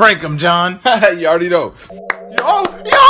Prank him, John. you already know. Yo, yo!